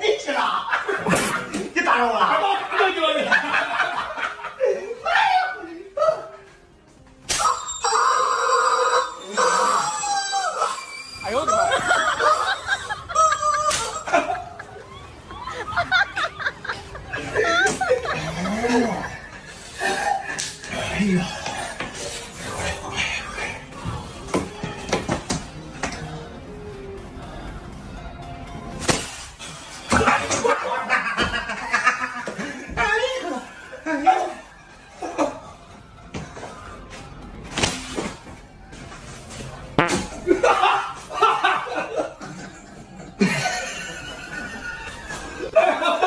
你去了？你打扰我了？我叫你。哎呦我的妈！哎 Ha ha ha!